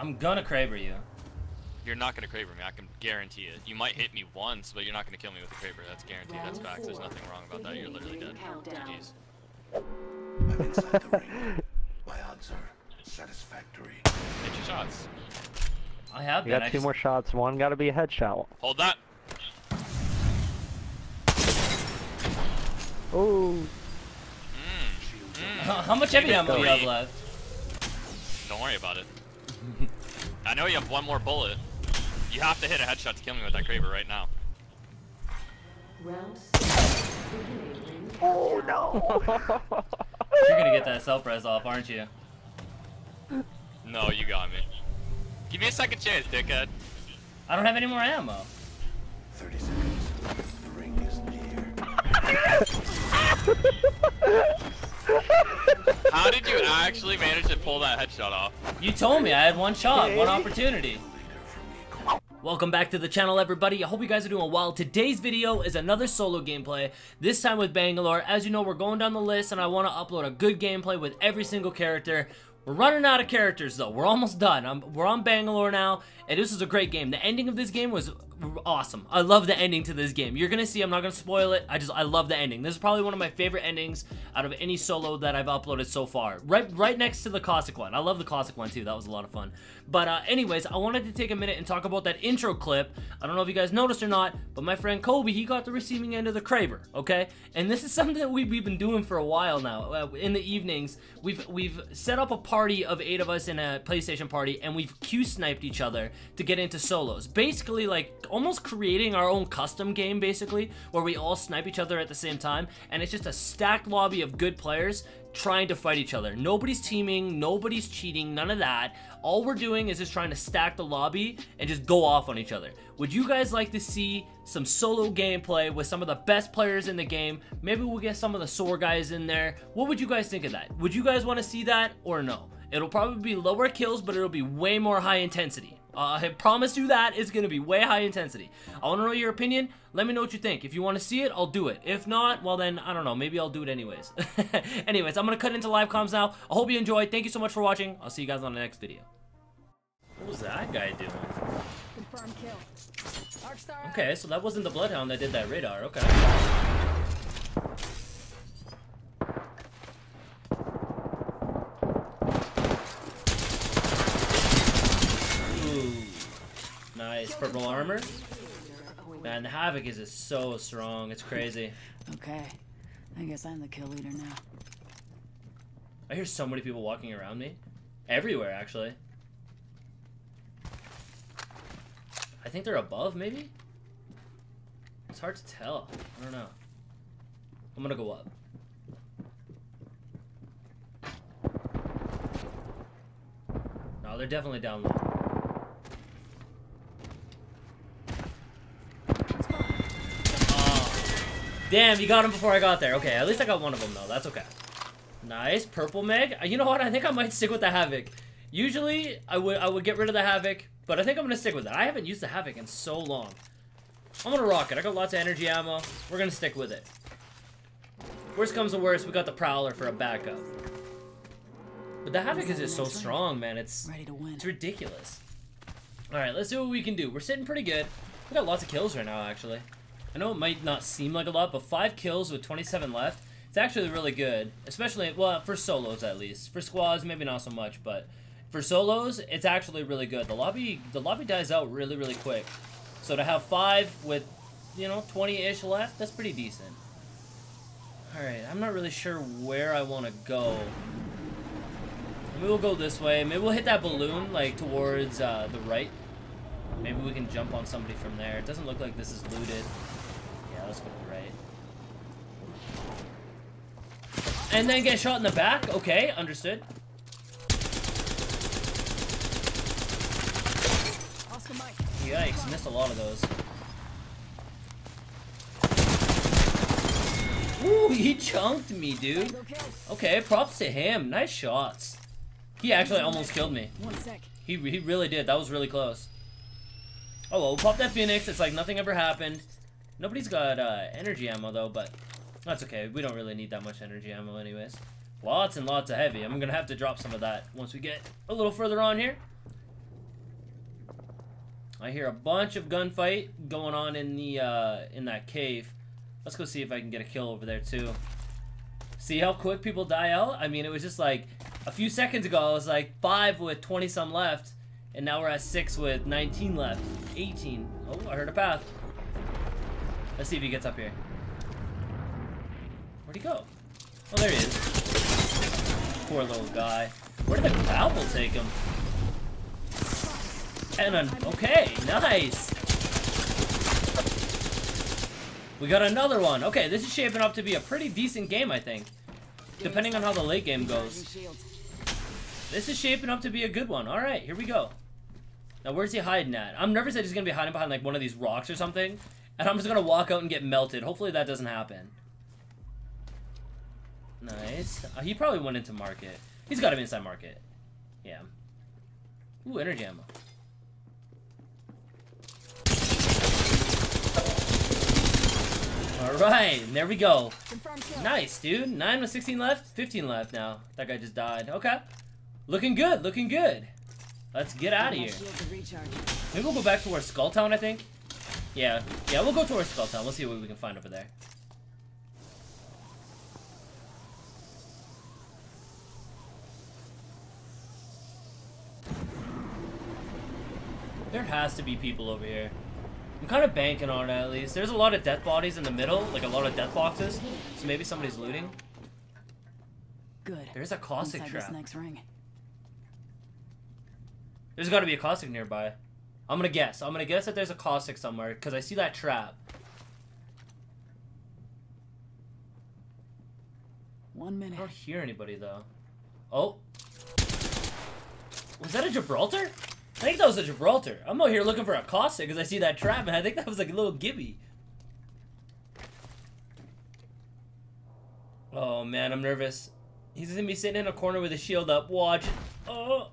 I'm gonna Kraber you. You're not gonna Kraber me. I can guarantee it. You might hit me once, but you're not gonna kill me with a Kraber. That's guaranteed. That's facts. There's nothing wrong about that. You're literally dead. GG's. I'm inside the ring. My odds are satisfactory. Hit your shots. I have You been. got I two just- more shots. One got to be a headshot. Hold that. Oh, How, how much heavy ammo do you have left? Don't worry about it. I know you have one more bullet. You have to hit a headshot to kill me with that Kraber right now. Round six. Beginning. You're gonna get that self res off, aren't you? No, you got me. Give me a second chance, dickhead. I don't have any more ammo. 30 seconds. The ring is near. How did you actually manage to pull that headshot off? You told me I had one shot, one opportunity. Leader from equal. Welcome back to the channel, everybody. I hope you guys are doing well. Today's video is another solo gameplay, this time with Bangalore. As you know, we're going down the list, and I want to upload a good gameplay with every single character. We're running out of characters, though. We're almost done. I'm, we're on Bangalore now, and this is a great game. The ending of this game was awesome. I love the ending to this game. You're gonna see. I'm not gonna spoil it. I just I love the ending. This is probably one of my favorite endings out of any solo that I've uploaded so far. Right right next to the classic one. I love the classic one too. That was a lot of fun. But uh, anyways, I wanted to take a minute and talk about that intro clip. I don't know if you guys noticed or not, but my friend Kobe he got the receiving end of the Kraber. Okay, and this is something that we, we've been doing for a while now. Uh, in the evenings, we've we've set up a party of eight of us in a PlayStation party, and we've queue sniped each other to get into solos. Basically, like almost creating our own custom game, basically, where we all snipe each other at the same time, and it's just a stacked lobby of good players trying to fight each other. Nobody's teaming, nobody's cheating, none of that. All we're doing is just trying to stack the lobby and just go off on each other. Would you guys like to see some solo gameplay with some of the best players in the game? Maybe we'll get some of the sore guys in there. What would you guys think of that? Would you guys want to see that or no? It'll probably be lower kills, but it'll be way more high intensity. Uh, I promise you that it's going to be way high intensity. I want to know your opinion. Let me know what you think. If you want to see it, I'll do it. If not, well then, I don't know. Maybe I'll do it anyways. anyways, I'm going to cut into live comms now. I hope you enjoyed. Thank you so much for watching. I'll see you guys on the next video. What was that guy doing? Confirm kill. Arcstar Okay, so that wasn't the Bloodhound that did that radar. Okay. Ooh. Nice. Purple armor. Man, the Havoc is just so strong. It's crazy. Okay. I guess I'm the kill leader now. I hear so many people walking around me. Everywhere, actually. I think they're above, maybe? It's hard to tell. I don't know. I'm gonna go up. No, they're definitely down low. Damn, you got him before I got there. Okay, at least I got one of them, though. That's okay. Nice, purple mag. Uh, You know what? I think I might stick with the Havoc. Usually, I would I would get rid of the Havoc, but I think I'm gonna stick with it. I haven't used the Havoc in so long. I'm gonna rock it. I got lots of energy ammo. We're gonna stick with it. Worst comes to worst, we got the Prowler for a backup. But the Havoc is just so strong, man. It's Ready to win. it's ridiculous. All right, let's see what we can do. We're sitting pretty good. We got lots of kills right now, actually. I know it might not seem like a lot, but five kills with 27 left. It's actually really good, especially well for solos at least. For squads, maybe not so much, but for solos, it's actually really good. The lobby, the lobby dies out really, really quick. So to have five with, you know, 20-ish left, that's pretty decent. All right, I'm not really sure where I want to go. Maybe we'll go this way. Maybe we'll hit that balloon, like, towards uh, the right. Maybe we can jump on somebody from there. It doesn't look like this is looted. Yeah, let's go right. And then get shot in the back? Okay, understood. Yikes, missed a lot of those. Ooh, he chunked me, dude. Okay, props to him. Nice shots. He actually almost killed me. He, he really did. That was really close. Oh, well, we'll pop that Phoenix. It's like nothing ever happened. Nobody's got uh, energy ammo, though, but that's okay. We don't really need that much energy ammo anyways. Lots and lots of heavy. I'm going to have to drop some of that once we get a little further on here. I hear a bunch of gunfight going on in the uh, in that cave. Let's go see if I can get a kill over there too. See how quick people die out? I mean, it was just like a few seconds ago. I was like five with 20 some left, and now we're at six with 19 left. 18. Oh, I heard a path. Let's see if he gets up here. Where'd he go? Oh, there he is. Poor little guy. Where did the grapple take him? And an, okay, nice. We got another one. Okay, this is shaping up to be a pretty decent game, I think. Depending on how the late game goes. This is shaping up to be a good one. All right, here we go. Now, where's he hiding at? I'm nervous that he's to be hiding behind, like, one of these rocks or something. And I'm just going to walk out and get melted. Hopefully that doesn't happen. Nice. Uh, he probably went into market. He's got him inside market. Yeah. Ooh, energy ammo. Alright, there we go. Nice, dude. 9 with 16 left, 15 left now. That guy just died. Okay. Looking good, looking good. Let's get out of here. Maybe we'll go back towards Skull Town, I think. Yeah, yeah, we'll go towards Skull Town. We'll see what we can find over there. There has to be people over here. I'm kind of banking on it at least. There's a lot of death bodies in the middle, like a lot of death boxes. So maybe somebody's looting. Good. There's a caustic Inside trap. This next ring. There's got to be a caustic nearby. I'm gonna guess. I'm gonna guess that there's a caustic somewhere because I see that trap. One minute. I don't hear anybody though. Oh, was that a Gibraltar? I think that was a Gibraltar. I'm out here looking for a caustic because I see that trap and I think that was like a little gibby. Oh man, I'm nervous. He's gonna be sitting in a corner with his shield up. Watch. Oh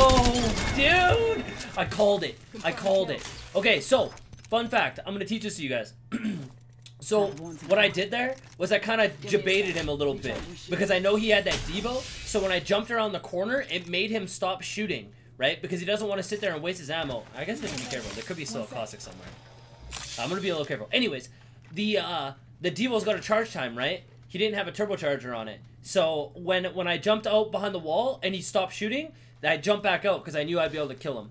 Oh, dude! I called it. I called it. Okay, so fun fact. I'm gonna teach this to you guys. So what I did there was I kind of debated him a little bit because I know he had that Devo. So when I jumped around the corner, it made him stop shooting, right? Because he doesn't want to sit there and waste his ammo. I guess they can be careful. There could be still a caustic somewhere. I'm gonna be a little careful. Anyways, the uh, the Devo's got a charge time, right? He didn't have a turbocharger on it. So when when I jumped out behind the wall and he stopped shooting, I jumped back out because I knew I'd be able to kill him.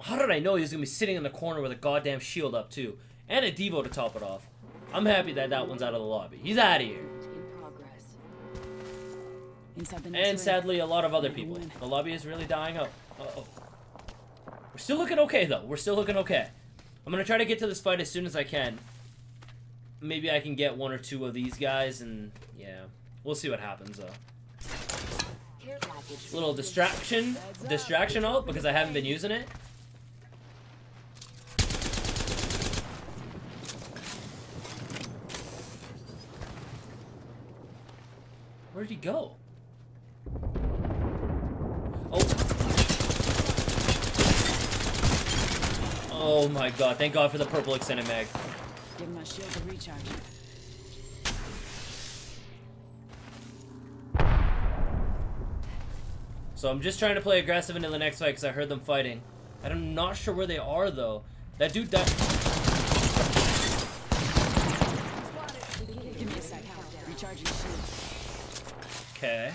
How did I know he was gonna be sitting in the corner with a goddamn shield up too? And a Devo to top it off. I'm happy that that one's out of the lobby. He's out of here. And sadly, a lot of other people. The lobby is really dying out. Uh-oh. We're still looking okay, though. We're still looking okay. I'm gonna try to get to this fight as soon as I can. Maybe I can get one or two of these guys, and yeah. We'll see what happens, though. Little distraction. Distraction out, because I haven't been using it. Where'd he go? Oh. Oh my god, thank god for the purple extended mag. Give my shield a recharge. So I'm just trying to play aggressive into the next fight because I heard them fighting. And I'm not sure where they are though. That dude died. Give me a sec. Recharging shields. Okay.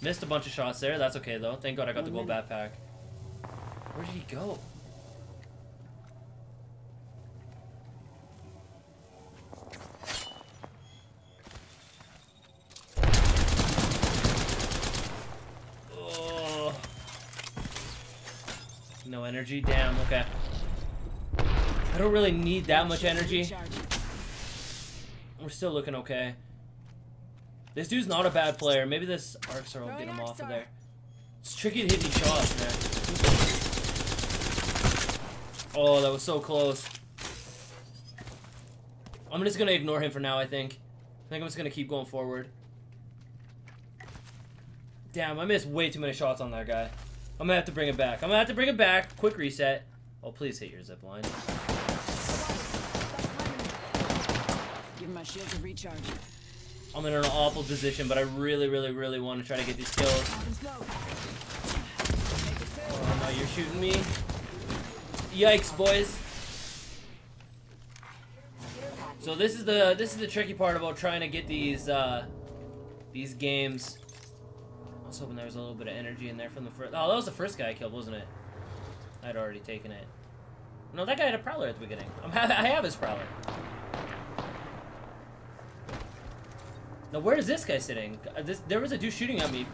Missed a bunch of shots there. That's okay though. Thank god I got the gold backpack. Where did he go? Oh. No energy? Damn, okay. I don't really need that much energy. We're still looking okay. This dude's not a bad player. Maybe this arc star will get him off of there. It's tricky to hit these shots, man. Oh, that was so close. I'm just gonna ignore him for now, I think. I think I'm just gonna keep going forward. Damn, I missed way too many shots on that guy. I'm gonna have to bring it back. I'm gonna have to bring it back. Quick reset. Oh, please hit your zip line. Give my shield a recharge. I'm in an awful position, but I really, really, really want to try to get these kills. Oh no, you're shooting me. Yikes, boys. So this is the this is the tricky part about trying to get these uh, these games. Hoping there was a little bit of energy in there from the first. Oh, that was the first guy I killed, wasn't it? I'd already taken it. No, that guy had a prowler at the beginning. I'm ha I have his prowler. Now, where is this guy sitting? Uh, This, there was a dude shooting at me.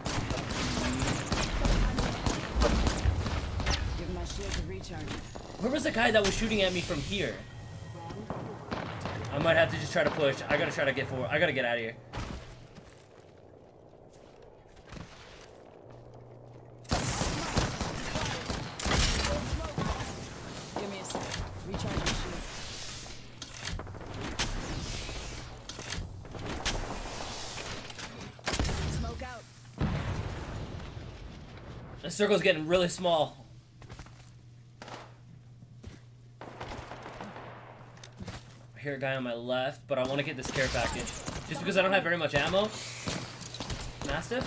Give my shield a recharge. Where was the guy that was shooting at me from here? I might have to just try to push. I gotta try to get forward. I gotta get out of here. Give me a sec. Recharge your shield. Smoke out. The circle's getting really small. I hear a guy on my left, but I want to get this care package. Just because I don't have very much ammo. Mastiff?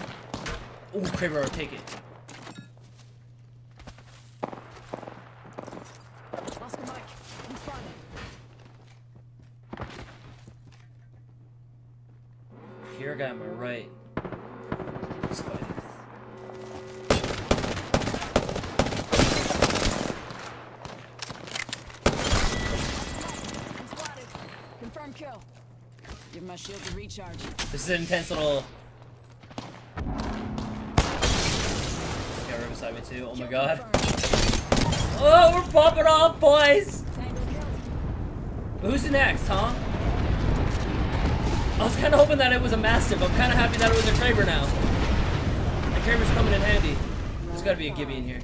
Ooh, Kraber, take it. Give my shield a recharge. This is an intense little. This beside me too. Oh my god. Oh, we're popping off, boys! Who's next, huh? I was kind of hoping that it was a Mastiff. I'm kind of happy that it was a Kraber now. The Kraber's coming in handy. There's got to be a Gibby in here.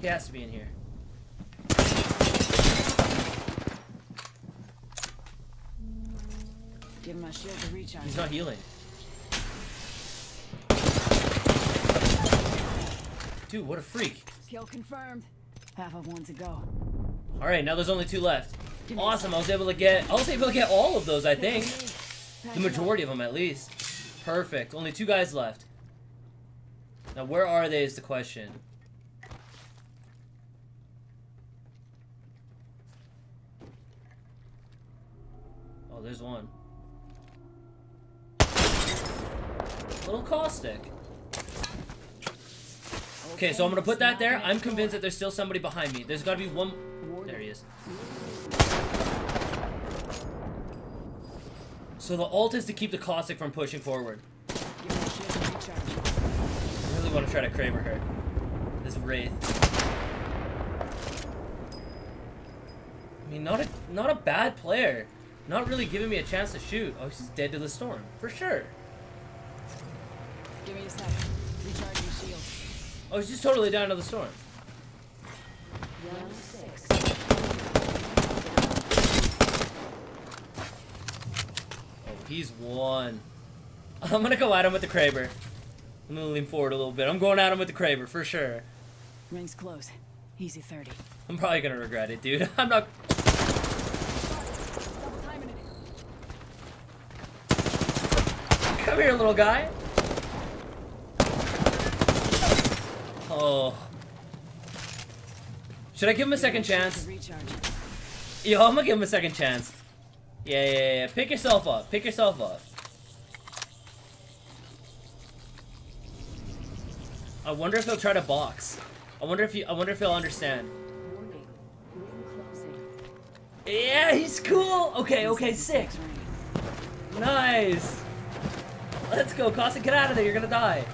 He has to be in here. Give my shield a recharge. He's not healing. Dude, what a freak. Kill confirmed. Half of one to go. All right, now there's only two left. Give me a Awesome. I was able to get. I was able to get all of those. I think the majority of them, at least. Perfect. Only two guys left. Now, where are they? Is the question. Oh, there's one. Little caustic. Okay, so I'm gonna put that there. I'm convinced that there's still somebody behind me. There's gotta be one. There he is. So the ult is to keep the caustic from pushing forward. I really want to try to Kraber her. This Wraith. I mean, not a not a bad player. Not really giving me a chance to shoot. Oh, she's dead to the storm. For sure. Give me a sec. Recharge your shield. Oh, she's totally down to the storm. Round six. Oh, he's one. I'm gonna go at him with the Kraber. I'm gonna lean forward a little bit. I'm going at him with the Kraber, for sure. Rings close. Easy 30. I'm probably gonna regret it, dude. I'm not... Double timing it. Come here, little guy. Oh. Should I give him a second Give my shield chance? Yo, I'm gonna give him a second chance. Yeah, yeah, yeah. Pick yourself up. Pick yourself up. I wonder if he'll try to box. I wonder if he. I wonder if he'll understand. Warning. Ring closing. Yeah, he's cool. Okay, okay, sick. Six. Nice. Let's go, Costa. Get out of there. You're gonna die.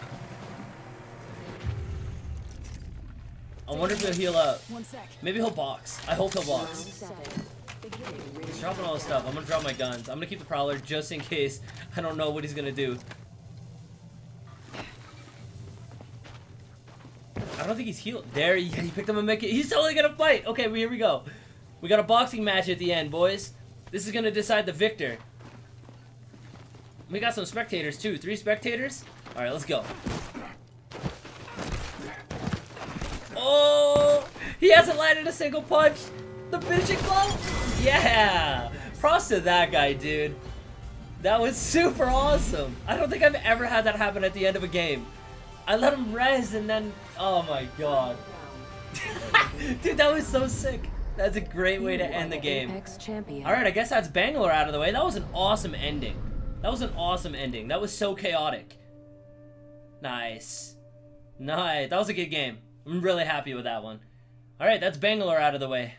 I wonder if he'll heal up. One sec. Maybe he'll box. I hope he'll box. seven. Beginning ring. He's dropping all his stuff. I'm gonna drop my guns. I'm gonna keep the prowler just in case I don't know what he's gonna do. I don't think he's healed. There, he, he picked up a Mickey. He's totally gonna fight. Okay, well, here we go. We got a boxing match at the end, boys. This is gonna decide the victor. We got some spectators too. Three spectators. All right, let's go. He hasn't landed a single punch. The finishing blow. Yeah. Props to that guy, dude. That was super awesome. I don't think I've ever had that happen at the end of a game. I let him res and then, oh my god. Dude, that was so sick. That's a great way to end the game. Alright, I guess that's Bangalore out of the way. That was an awesome ending. That was an awesome ending. That was so chaotic. Nice. Nice. That was a good game. I'm really happy with that one. Alright, that's Bangalore out of the way.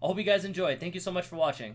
I hope you guys enjoyed. Thank you so much for watching.